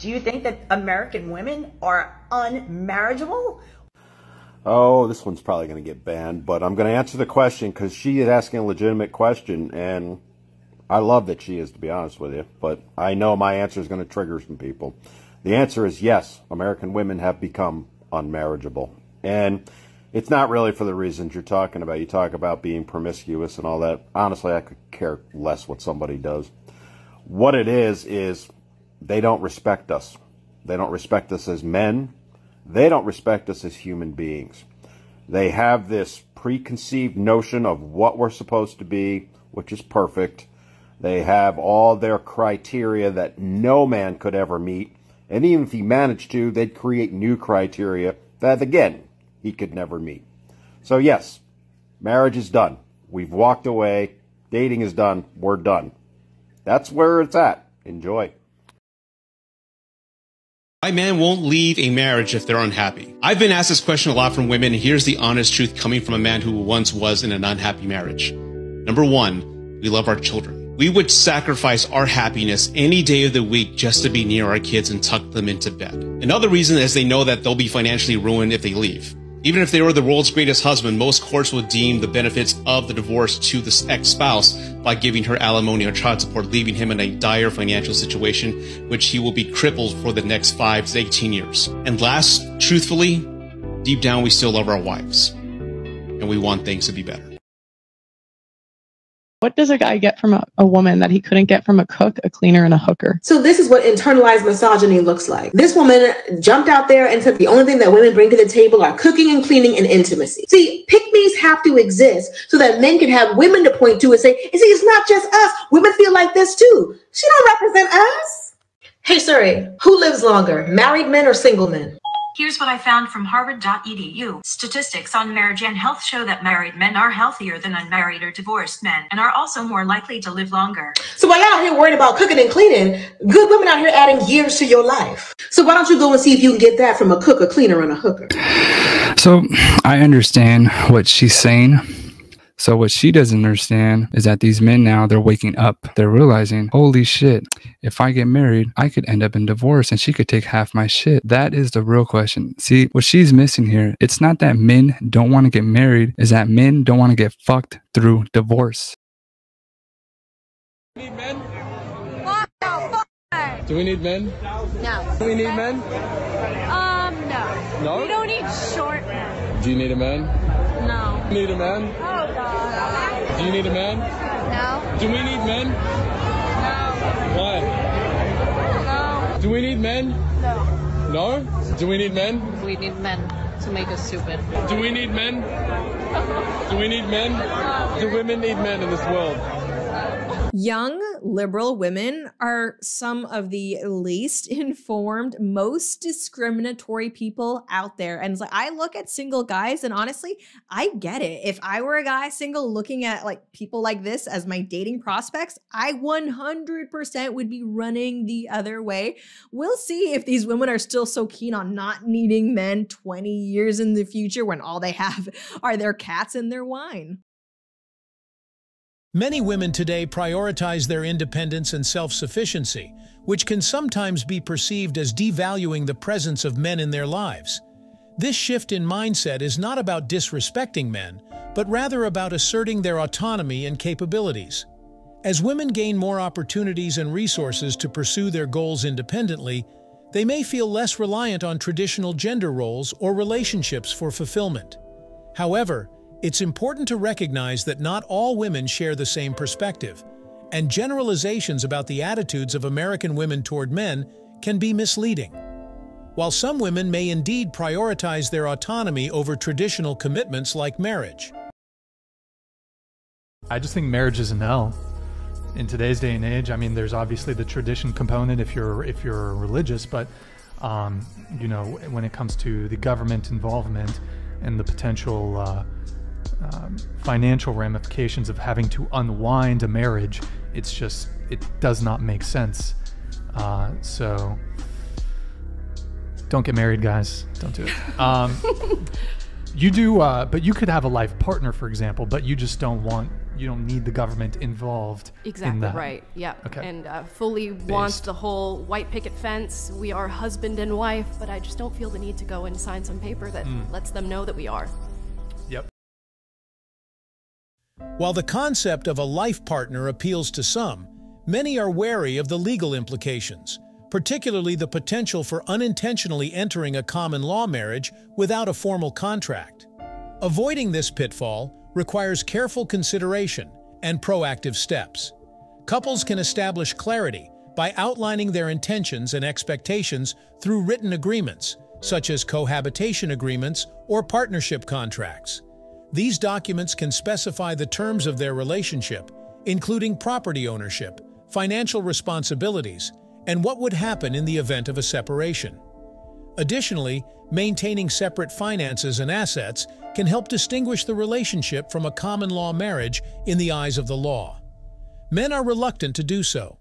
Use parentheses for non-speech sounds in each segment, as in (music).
Do you think that American women are unmarriageable? Oh, this one's probably going to get banned, but I'm going to answer the question because she is asking a legitimate question, and I love that she is, to be honest with you, but I know my answer is going to trigger some people. The answer is yes, American women have become unmarriageable. And it's not really for the reasons you're talking about. You talk about being promiscuous and all that. Honestly, I could care less what somebody does. What it is, is they don't respect us. They don't respect us as men. They don't respect us as human beings. They have this preconceived notion of what we're supposed to be, which is perfect. They have all their criteria that no man could ever meet. And even if he managed to, they'd create new criteria that, again, he could never meet. So, yes, marriage is done. We've walked away. Dating is done. We're done. That's where it's at. Enjoy. Why men won't leave a marriage if they're unhappy? I've been asked this question a lot from women, and here's the honest truth coming from a man who once was in an unhappy marriage. Number one, we love our children. We would sacrifice our happiness any day of the week just to be near our kids and tuck them into bed. Another reason is they know that they'll be financially ruined if they leave. Even if they were the world's greatest husband, most courts will deem the benefits of the divorce to the ex-spouse by giving her alimony or child support, leaving him in a dire financial situation, which he will be crippled for the next 5 to 18 years. And last, truthfully, deep down we still love our wives. And we want things to be better. What does a guy get from a, a, woman that he couldn't get from a cook, a cleaner, and a hooker? So this is what internalized misogyny looks like. This woman jumped out there and said the only thing that women bring to the table are cooking and cleaning and intimacy. See, pick-me's have to exist so that men can have women to point to and say, see, it's not just us. Women feel like this too. She don't represent us. Hey, sorry, who lives longer, married men or single men? Here's what I found from harvard.edu. Statistics on marriage and health show that married men are healthier than unmarried or divorced men and are also more likely to live longer. So while y'all out here worried about cooking and cleaning, good women out here adding years to your life. So why don't you go and see if you can get that from a cook, a cleaner, and a hooker? So I understand what she's saying so what she doesn't understand is that these men now they're waking up. They're realizing, holy shit, if I get married, I could end up in divorce and she could take half my shit. That is the real question. See, what she's missing here, it's not that men don't want to get married, is that men don't want to get fucked through divorce. Need men? Do we need men? No. Do we need men? Um, no. No? We don't need short men. Do you need a man? No. Need a man? Oh, God. Do you need a man? No. Do we need men? No. Why? No. Do we need men? No. No? Do we need men? We need men to make us stupid. Do we need men? (laughs) Do we need men? Do women need men in this world? Young liberal women are some of the least (laughs) informed, most discriminatory people out there. And it's like, I look at single guys and honestly, I get it. If I were a guy single looking at like people like this as my dating prospects, I 100% would be running the other way. We'll see if these women are still so keen on not needing men 20 years in the future when all they have (laughs) are their cats and their wine. Many women today prioritize their independence and self-sufficiency, which can sometimes be perceived as devaluing the presence of men in their lives. This shift in mindset is not about disrespecting men, but rather about asserting their autonomy and capabilities. As women gain more opportunities and resources to pursue their goals independently, they may feel less reliant on traditional gender roles or relationships for fulfillment. However, it's important to recognize that not all women share the same perspective, and generalizations about the attitudes of American women toward men can be misleading. While some women may indeed prioritize their autonomy over traditional commitments like marriage. I just think marriage is a no. In today's day and age, I mean, there's obviously the tradition component if you're if you're religious, but um, you know, when it comes to the government involvement and the potential uh, um, financial ramifications of having to unwind a marriage, it's just, it does not make sense. Uh, so don't get married, guys. Don't do it. (laughs) Um, you do, uh, but you could have a life partner, for example, but you just don't want you don't need the government involved in Exactly that. right. Yep. Okay. And uh, fully wants the whole white picket fence. We are husband and wife, but I just don't feel the need to go and sign some paper that Mm. lets them know that we are. While the concept of a life partner appeals to some, many are wary of the legal implications, particularly the potential for unintentionally entering a common law marriage without a formal contract. Avoiding this pitfall requires careful consideration and proactive steps. Couples can establish clarity by outlining their intentions and expectations through written agreements, such as cohabitation agreements or partnership contracts. These documents can specify the terms of their relationship, including property ownership, financial responsibilities, and what would happen in the event of a separation. Additionally, maintaining separate finances and assets can help distinguish the relationship from a common law marriage in the eyes of the law. Men are reluctant to do so.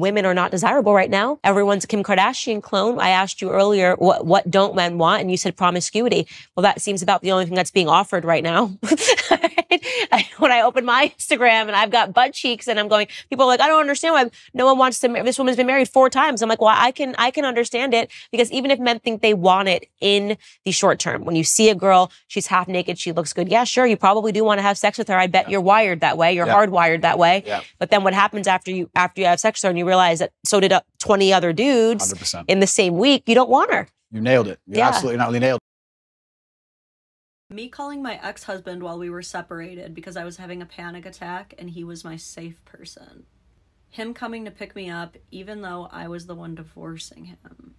Women are not desirable right now. Everyone's a Kim Kardashian clone. I asked you earlier, what, what don't men want? And you said promiscuity. Well, that seems about the only thing that's being offered right now. (laughs) when I open my Instagram and I've got butt cheeks and I'm going, people are like, I don't understand why no one wants to, this woman's been married four times. I'm like, well, I can, I can understand it because even if men think they want it in the short term, when you see a girl, she's half naked, she looks good. Yeah, sure. You probably do want to have sex with her. I bet you're wired that way. You're Yeah. hardwired that way. Yeah. But then what happens after you, after you have sex with her and you realize that so did uh, 20 other dudes 100%. in the same week, you don't want her. You nailed it. You Yeah. absolutely not only nailed Me calling my ex husband while we were separated because I was having a panic attack and he was my safe person. Him coming to pick me up even though I was the one divorcing him.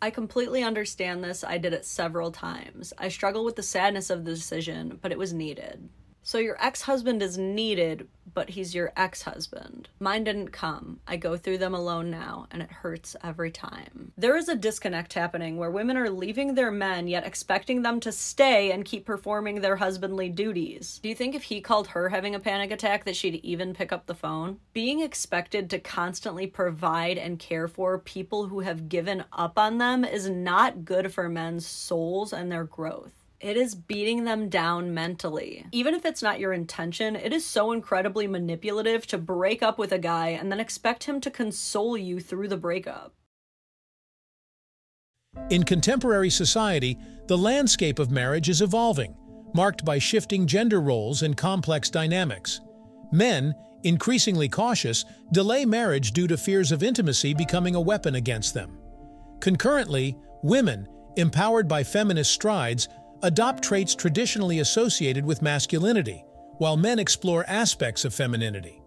I completely understand this. I did it several times. I struggle with the sadness of the decision, but it was needed. So your ex-husband is needed, but he's your ex-husband. Mine didn't come. I go through them alone now, and it hurts every time. There is a disconnect happening where women are leaving their men yet expecting them to stay and keep performing their husbandly duties. Do you think if he called her having a panic attack that she'd even pick up the phone? Being expected to constantly provide and care for people who have given up on them is not good for men's souls and their growth. It is beating them down mentally. Even if it's not your intention, it is so incredibly manipulative to break up with a guy and then expect him to console you through the breakup. In contemporary society, the landscape of marriage is evolving, marked by shifting gender roles and complex dynamics. Men, increasingly cautious, delay marriage due to fears of intimacy becoming a weapon against them. Concurrently, women, empowered by feminist strides, adopt traits traditionally associated with masculinity, while men explore aspects of femininity.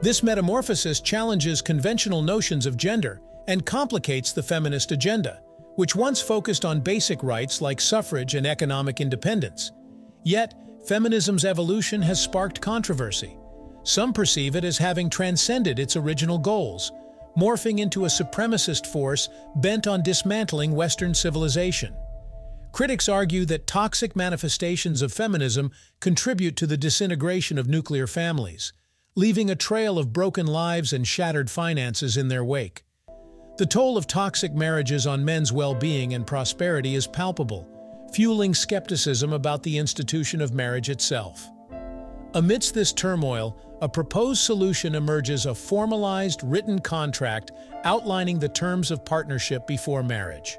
This metamorphosis challenges conventional notions of gender and complicates the feminist agenda, which once focused on basic rights like suffrage and economic independence. Yet, feminism's evolution has sparked controversy. Some perceive it as having transcended its original goals, morphing into a supremacist force bent on dismantling Western civilization. Critics argue that toxic manifestations of feminism contribute to the disintegration of nuclear families, leaving a trail of broken lives and shattered finances in their wake. The toll of toxic marriages on men's well-being and prosperity is palpable, fueling skepticism about the institution of marriage itself. Amidst this turmoil, a proposed solution emerges a formalized written contract outlining the terms of partnership before marriage.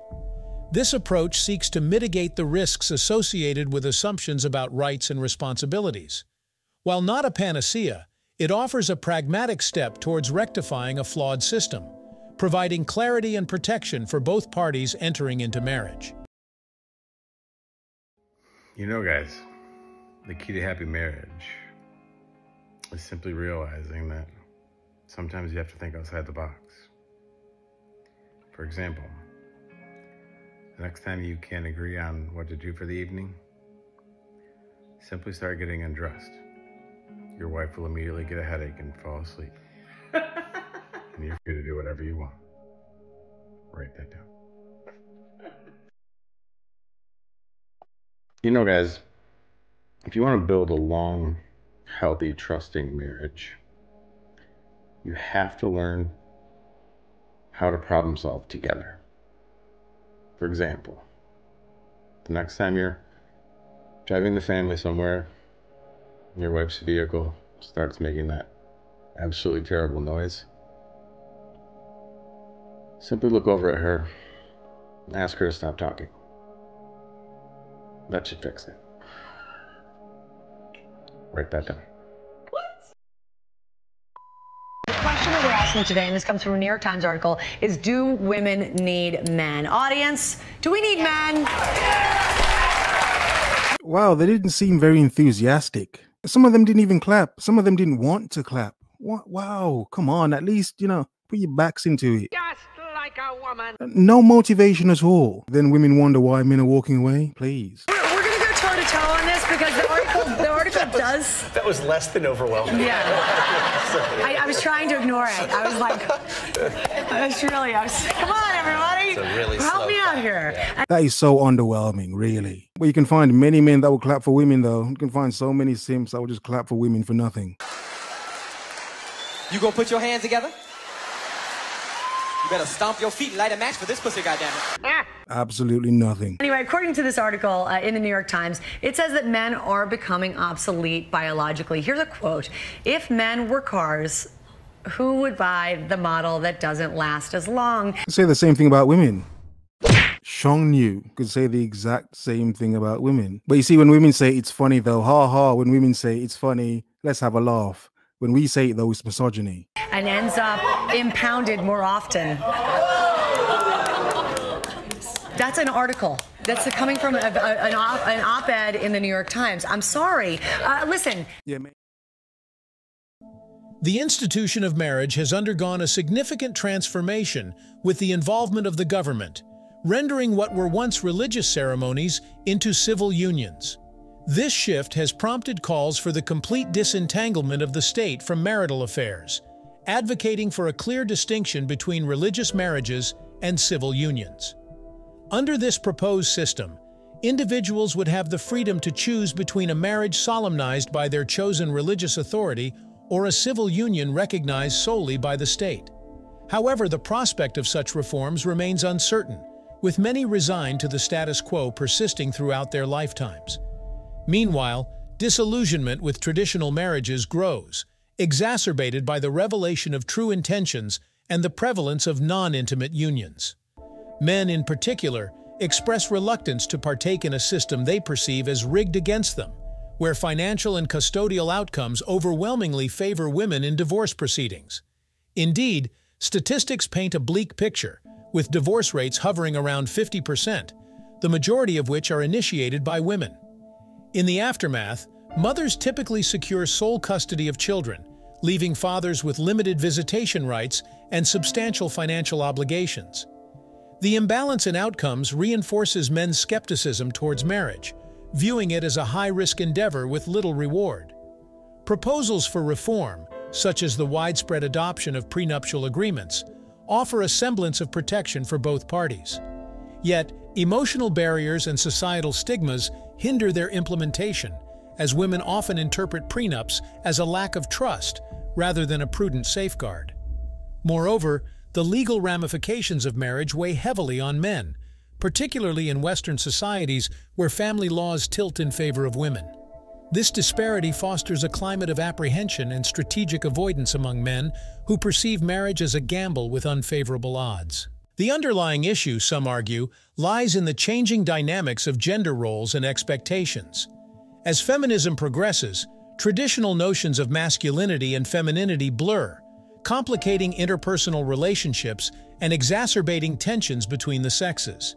This approach seeks to mitigate the risks associated with assumptions about rights and responsibilities. While not a panacea, it offers a pragmatic step towards rectifying a flawed system, providing clarity and protection for both parties entering into marriage. You know, guys, the key to happy marriage is simply realizing that sometimes you have to think outside the box. For example, next time you can't agree on what to do for the evening, simply start getting undressed. Your wife will immediately get a headache and fall asleep. (laughs) and you're free to do whatever you want. Write that down. You know, guys, if you want to build a long, healthy, trusting marriage, you have to learn how to problem solve together. For example, the next time you're driving the family somewhere your wife's vehicle starts making that absolutely terrible noise, simply look over at her and ask her to stop talking. That should fix it. Write that down. The question that we're asking today, and this comes from a New York Times article, is do women need men? Audience, do we need men? Wow, they didn't seem very enthusiastic. Some of them didn't even clap. Some of them didn't want to clap. Wa- Wow, come on, at least, you know, put your backs into it. Just like a woman. Uh, no motivation at all. Then women wonder why men are walking away. Please. We're, we're gonna go toe to toe on this because the article, the article does. That was less than overwhelming. Yeah. (laughs) I, I was trying to ignore it. I was like, (laughs) I was really, I was, come on, everybody. It's a really Help slow me out here. That is so underwhelming, really. But you can find many men that will clap for women, though. You can find so many simps that will just clap for women for nothing. You gonna put your hands together? You better stomp your feet and light a match for this pussy, goddammit. Absolutely nothing. Anyway, according to this article uh, in the New York Times, it says that men are becoming obsolete biologically. Here's a quote If men were cars, who would buy the model that doesn't last as long? Say the same thing about women. Shong Yu could say the exact same thing about women. But you see, when women say it's funny, though, ha ha, when women say it's funny, let's have a laugh. When we say it, though, it's misogyny. And ends up impounded more often. That's an article. That's coming from a, a- an, op, an op-ed in the New York Times. I'm sorry. Uh, listen. Yeah. The institution of marriage has undergone a significant transformation with the involvement of the government, rendering what were once religious ceremonies into civil unions. This shift has prompted calls for the complete disentanglement of the state from marital affairs, advocating for a clear distinction between religious marriages and civil unions. Under this proposed system, individuals would have the freedom to choose between a marriage solemnized by their chosen religious authority or a civil union recognized solely by the state. However, the prospect of such reforms remains uncertain, with many resigned to the status quo persisting throughout their lifetimes. Meanwhile, disillusionment with traditional marriages grows, exacerbated by the revelation of true intentions and the prevalence of non-intimate unions. Men, in particular, express reluctance to partake in a system they perceive as rigged against them, where financial and custodial outcomes overwhelmingly favor women in divorce proceedings. Indeed, statistics paint a bleak picture, with divorce rates hovering around 50%, the majority of which are initiated by women. In the aftermath, mothers typically secure sole custody of children, leaving fathers with limited visitation rights and substantial financial obligations. The imbalance in outcomes reinforces men's skepticism towards marriage, viewing it as a high-risk endeavor with little reward. Proposals for reform, such as the widespread adoption of prenuptial agreements, offer a semblance of protection for both parties. Yet, emotional barriers and societal stigmas hinder their implementation, as women often interpret prenups as a lack of trust rather than a prudent safeguard. Moreover, the legal ramifications of marriage weigh heavily on men, particularly in Western societies where family laws tilt in favor of women. This disparity fosters a climate of apprehension and strategic avoidance among men who perceive marriage as a gamble with unfavorable odds. The underlying issue, some argue, lies in the changing dynamics of gender roles and expectations. As feminism progresses, traditional notions of masculinity and femininity blur, complicating interpersonal relationships and exacerbating tensions between the sexes.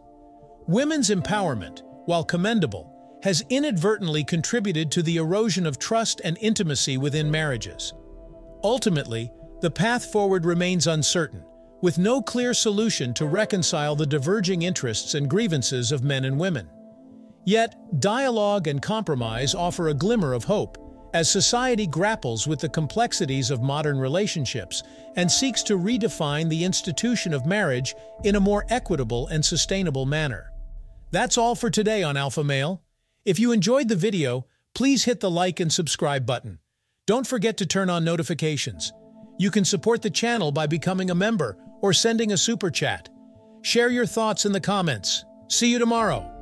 Women's empowerment, while commendable, has inadvertently contributed to the erosion of trust and intimacy within marriages. Ultimately, the path forward remains uncertain, with no clear solution to reconcile the diverging interests and grievances of men and women. Yet, dialogue and compromise offer a glimmer of hope as society grapples with the complexities of modern relationships and seeks to redefine the institution of marriage in a more equitable and sustainable manner. That's all for today on Alpha Male. If you enjoyed the video, please hit the like and subscribe button. Don't forget to turn on notifications. You can support the channel by becoming a member or sending a super chat. Share your thoughts in the comments. See you tomorrow.